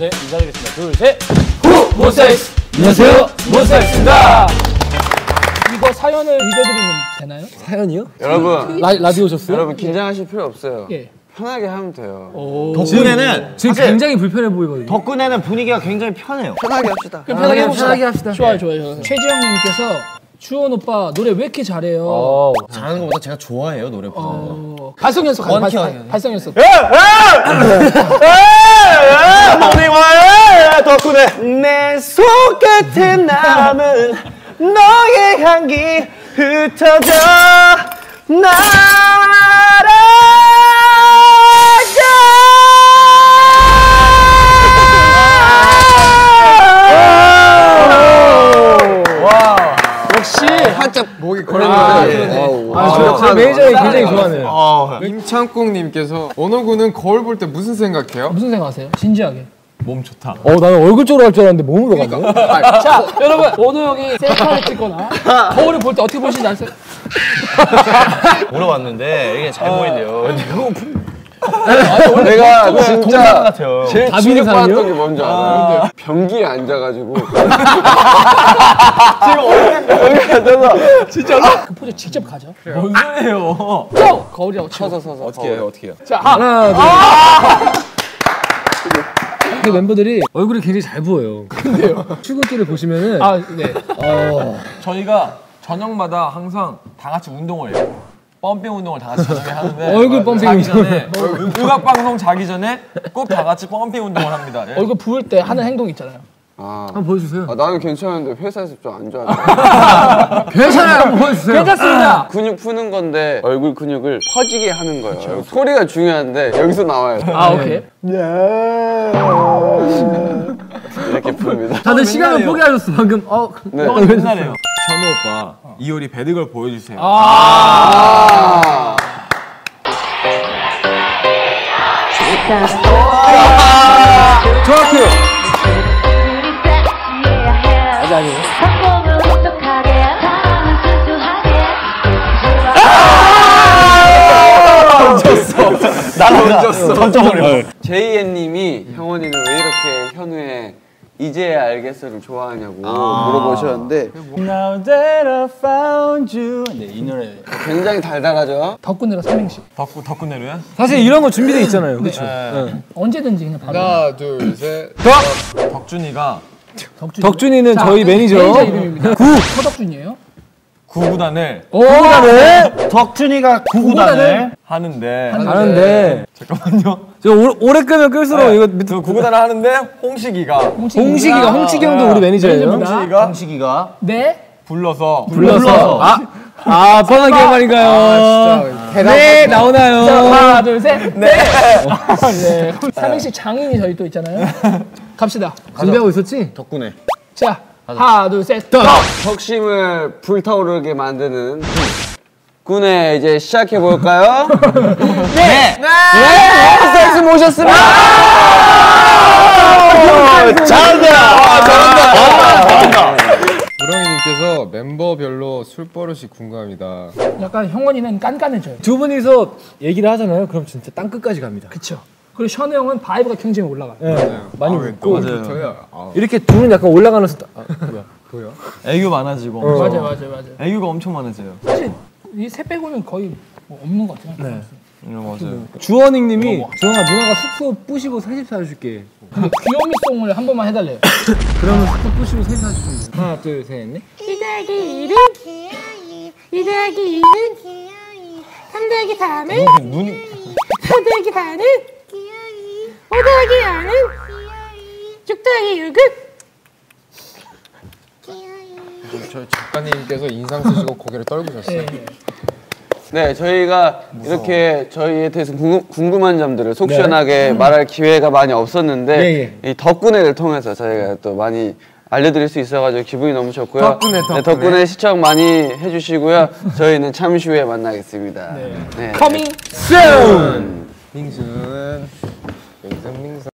네, 인사드리겠습니다. 둘, 셋. 후! 몬스타엑스! 안녕하세요, 몬스타엑스입니다! 이거 사연을 읽어드리면 되나요? 사연이요? 여러분, 라, 라디오 오셨어요? 여러분 긴장하실 필요 없어요. 예. 편하게 하면 돼요. 덕구네는 지금 굉장히 불편해 보이거든요. 덕구네는 분위기가 굉장히 편해요. 편하게 합시다. 그럼 편하게 해봅시다. 편하게 합시다. 좋아요, 좋아요. 좋아요. 최지영님께서 주원 오빠 노래 왜 이렇게 잘해요? 어, 잘하는 것보다 제가 좋아해요 노래 부르는 거. 어, 발성 연습 가요. 발성 연습. 모닝와의 덕분에 내 손끝에 남은 너의 향기 흩어져 날 아, 저- 저 매니저가 굉장히 좋아하네요. 임창균님께서 원호군은 거울 볼 때 무슨 생각해요? 무슨 생각하세요? 진지하게. 몸 좋다. 어, 나는 얼굴 쪽으로 할 줄 알았는데 몸으로 갔네. 자, 여러분 오늘 형이 셀카를 찍거나 거울을 볼 때 어떻게 보시는지 아세요? 물어봤는데 이게 잘 보이네요. 내가 진짜 같아요. 제일 다빈이 충격받았던? 게 뭔지 알아요? 변기에 앉아가지고 그 포즈 직접 가죠. 뭔 소리예요? 고! 거울이라고 쳐서 서서 서서 어떻게 해요? 어떻게 해요? 자, 하나, 그 멤버들이 얼굴이 굉장히 잘 보여요. 근데요? 출근길을 보시면은 아, 네. 저희가 저녁마다 항상 다 같이 운동을 해요. 펌핑 운동을 다 같이 저녁에 하는데 얼굴 펌핑 자기. 전에 음악 방송 자기 전에 꼭 다 같이 펌핑 운동을 합니다. 예. 얼굴 부을 때 하는 행동 있잖아요. 아, 한번 보여주세요. 아, 나는 괜찮은데 회사에서 좀 안 좋아하네. 괜찮아요. 한번 보여주세요. 괜찮습니다. 근육 푸는 건데 얼굴 근육을 퍼지게 하는 거예요. 소리가 중요한데 여기서 나와요. 아, 오케이. 이렇게 풉니다. 다들 시간을 포기하셨어 방금. 어, 네. 옛날에요. 현우 오빠 이효리 배드걸 보여주세요. 아. 정확해요. 아니 아니. 어떡하게 다음은 순수하게. 제이엔님이 형원이는 왜 이렇게 현우의 이제야 알겠어를 좋아하냐고 물어보셨는데 Now that I found you. 네, 이 노래. 굉장히 달달하죠. 덕분에가 삼행시. 덕분 덕분에로요? 사실 이런 거 준비돼 있잖아요. 그렇죠. 언제든지 그냥 바로. 하나, 둘, 셋. 덕준이가 덕준. 덕준이는 자, 저희 매니저. 매니저 이름입니다. 구. 서덕준이에요. 구구단을 오, 네. 덕준이가 구구단을 하는데 하는데 잠깐만요. 저 오- 오래 끄면 끌수록 이거 밑에 그 구구단을 하는데 홍식이가 홍식이가 홍식이 형도 우리 매니저예요. 홍식이가 형식이가 네. 불러서 불러서 아, 아 뻔하게 한 말인가요? 네 나오나요? 자, 하나, 둘, 셋. 네. 네. 삼행시 장인이 저희 또 있잖아요. 갑시다. 준비하고 있었지? 덕분에. 자, 하나, 둘, 셋. 혁심을 불타오르게 만드는 군에 이제 시작해 볼까요? 네. 섹스 모셨습니다. 우렁이님께서 멤버별로 술 버릇이 궁금합니다. 약간 형원이는 깐깐해져요. 두 분이서 얘기를 하잖아요. 그럼 진짜 땅 끝까지 갑니다. 그쵸. 그리고 셔누 형은 vibe가 굉장히 올라가요. 네, 많이 웃고 저요. 아, 이렇게 둘은 약간 올라가는 스타. 아, 뭐야? 애교 많아지고 맞아요, 맞아요, 맞아요. 애교가 엄청 많아져요. 사실 이 세 빼고는 거의 뭐 없는 것 같아요. 네. 네, 맞아요. 주원익님이 주원아 누나가 숙소 부시고 사집 사줄게. 근데 귀요미송을 한 번만 해달래요. 그러면 숙소 부시고 사집 사주면 돼. 하나 둘셋 넷. 이더하기 일은 이더하기 이는 삼 더하기 삼은 눈이 사 더하기 사는 오 더하기 아는 육 더하기 육은 저희 작가님께서 인상 쓰시고 고개를 떨구셨어요. 네, 저희가 이렇게 저희에 대해서 궁금, 궁금한 점들을 속 시원하게 말할 기회가 많이 없었는데 이 덕분에를 통해서 저희가 또 많이 알려드릴 수 있어가지고 기분이 너무 좋고요. 덕분에, 네, 덕분에. 덕분에 시청 많이 해주시고요. 저희는 잠시 후에 만나겠습니다. 네. Coming coming soon 밍승 밍승